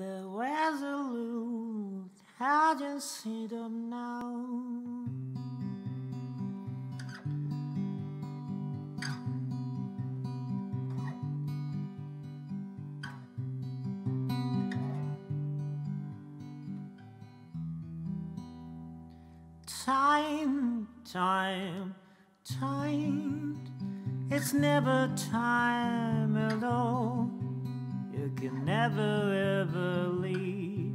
the resolute I just see them now Time, time, time It's never time all You can never ever leave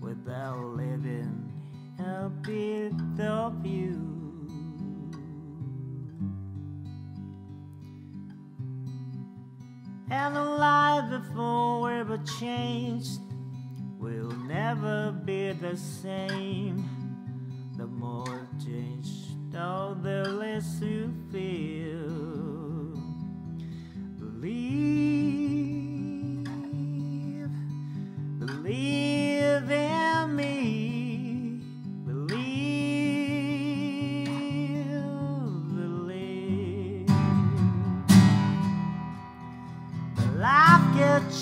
Without living a bit of you And the life before we ever changed Will never be the same the more changed, all the less you feel. Believe,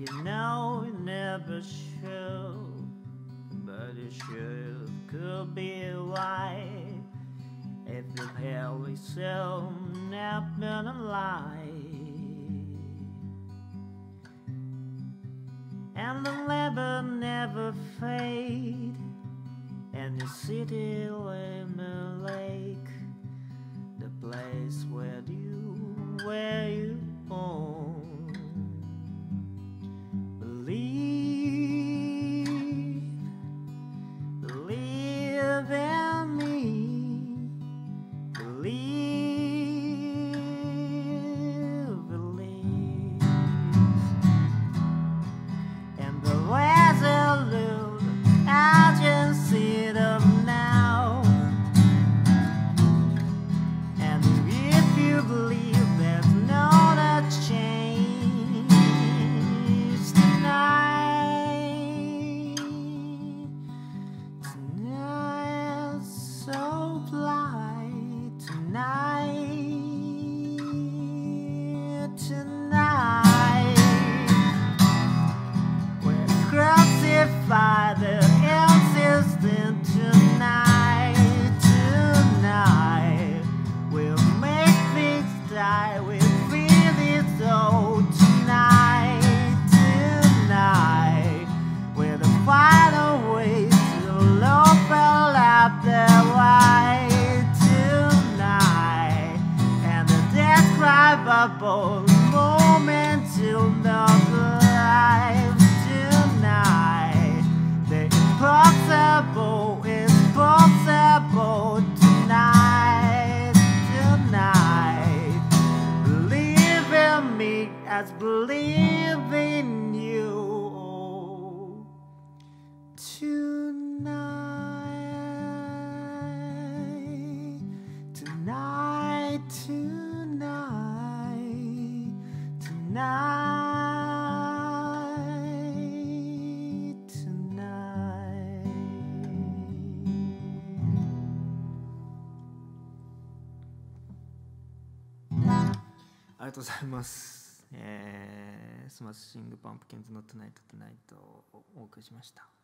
you know it never showed, but it sure could be right if you held yourself up in a lie. And the lever never fade, and the city lemon lake, the place where you, where cry bubble moment till not life tonight. The impossible is possible tonight, tonight. Believe in me as in you tonight, tonight, tonight. ありがとうございます。えースマッシングパンプキンズのトゥナイトトゥナイトをお送りしました。